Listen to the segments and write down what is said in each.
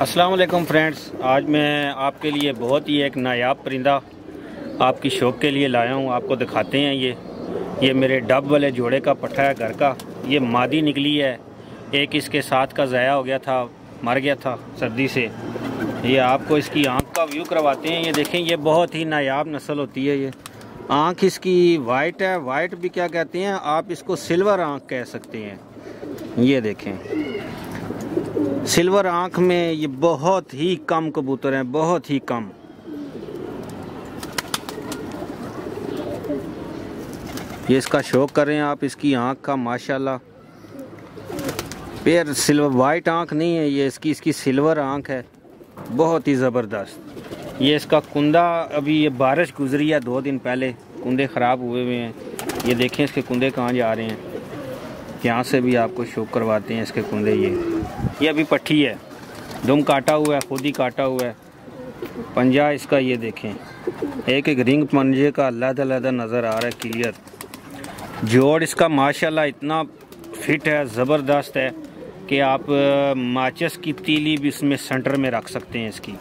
السلام علیکم فرینڈز، آج میں آپ کے لیے بہت ہی ایک نایاب پرندہ آپ کی شوق کے لیے لایا ہوں، آپ کو دکھاتے ہیں یہ۔ یہ میرے ڈب والے جوڑے کا، پٹھا ہے گھر کا۔ یہ مادی نکلی ہے۔ ایک اس کے ساتھ کا ضائع ہو گیا تھا، مر گیا تھا سردی سے۔ یہ آپ کو اس کی آنکھ کا ویو کرواتے ہیں۔ یہ دیکھیں، یہ بہت ہی نایاب نسل ہوتی ہے یہ۔ آنکھ اس کی وائٹ ہے۔ وائٹ بھی کیا کہتے ہیں، آپ اس کو سلور آنکھ کہہ سکتے ہیں۔ یہ دیکھیں۔ سلور آنکھ میں یہ بہت ہی کم کبوتر ہیں، بہت ہی کم۔ یہ اس کا شوق کریں آپ، اس کی آنکھ کا ماشاءاللہ۔ پیر سلور، وائٹ آنکھ نہیں ہے، یہ اس کی اس کی سلور آنکھ ہے۔ بہت ہی زبردست۔ یہ اس کا کندہ، ابھی یہ بارش گزری ہے دو دن پہلے، کندے خراب ہوئے ہوئے ہیں۔ یہ دیکھیں اس کے کندے کہاں جا رہے ہیں۔ یہاں سے بھی آپ کو شوق کرواتے ہیں اس کے کندے یہ۔ یہ ابھی پٹھی ہے۔ دم کاٹا ہوا ہے، خود ہی کاٹا ہوا ہے۔ پنجہ اس کا یہ دیکھیں۔ ایک ایک رنگ پنجے کا علیحدہ علیحدہ نظر آ رہا ہے کلیئر جوڑ اس کا ماشاءاللہ اتنا فٹ ہے، زبردست ہے کہ آپ ماچس کی تیلی بھی اس میں سنٹر میں رکھ سکتے ہیں اس کی۔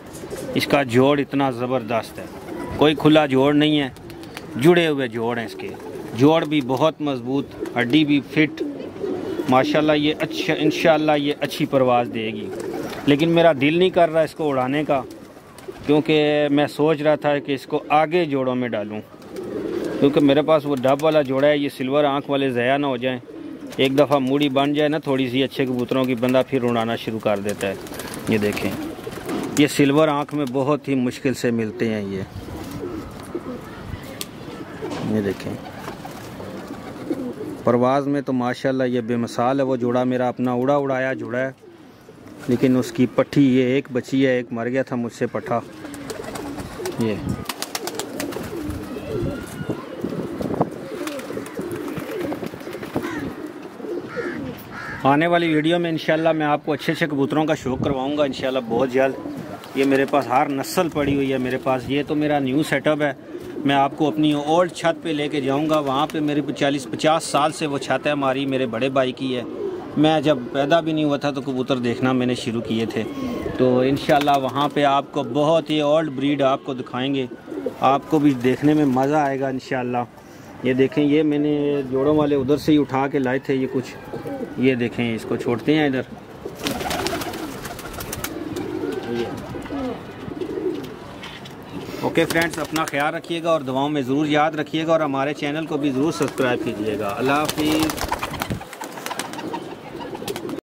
اس کا جوڑ اتنا زبردست ہے۔ کوئی کھلا جوڑ نہیں ہے۔ جڑے ہوئے جوڑ ہیں اس کے۔ جوڑ بھی بہت مضبوط، ہڈی بھی فٹ ماشاءاللہ یہ اچھا انشاءاللہ یہ اچھی پرواز دے گی۔ لیکن میرا دل نہیں کر رہا اس کو اڑانے کا، کیونکہ میں سوچ رہا تھا کہ اس کو آگے جوڑوں میں ڈالوں۔ کیونکہ میرے پاس وہ ڈب والا جوڑا ہے، یہ سلور آنکھ والے ضیاء نہ ہو جائیں۔ ایک دفعہ موڑی بن جائے نا، تھوڑی سی اچھے کبوتروں کی، بندہ پھر اڑانا شروع کر دیتا ہے۔ یہ دیکھیں۔ یہ سلور آنکھ میں بہت ہی مشکل سے ملتے ہیں یہ۔ یہ دیکھیں۔ پرواز میں تو ماشاءاللہ یہ بے مثال ہے، وہ جوڑا میرا اپنا اڑا اڑایا جوڑا ہے، لیکن اس کی پٹھی یہ ایک بچی ہے، ایک مر گیا تھا، مجھ سے پٹھا۔ یہ۔ آنے والی ویڈیو میں انشاءاللہ میں آپ کو اچھے اچھے کبوتروں کا شوق کرواؤں گا، انشاءاللہ بہت جلد۔ یہ میرے پاس ہر نسل پڑی ہوئی ہے، میرے پاس یہ تو میرا نیو سیٹ اپ ہے۔ میں آپ کو اپنی اولڈ چھت پہ لے کے جاؤں گا۔ وہاں پہ میرے چالیس پچاس سال سے وہ چھت ہے ہماری میرے بڑے بھائی کی ہے۔ میں جب پیدا بھی نہیں ہوا تھا تو کبوتر دیکھنا میں نے شروع کیے تھے۔ تو انشاءاللہ وہاں پہ آپ کو بہت ہی اولڈ بریڈ آپ کو دکھائیں گے۔ آپ کو بھی دیکھنے میں مزہ آئے گا انشاءاللہ۔ یہ دیکھیں، یہ میں نے جوڑوں والے ادھر سے ہی اٹھا کے لائے تھے یہ کچھ۔ یہ دیکھیں، اس کو چھوڑتے ہیں ادھر۔ اوکے فرینڈز اپنا خیال رکھیے گا اور دعاؤں میں ضرور یاد رکھیے گا اور ہمارے چینل کو بھی ضرور سبسکرائب کیجیے گا۔ اللہ حافظ۔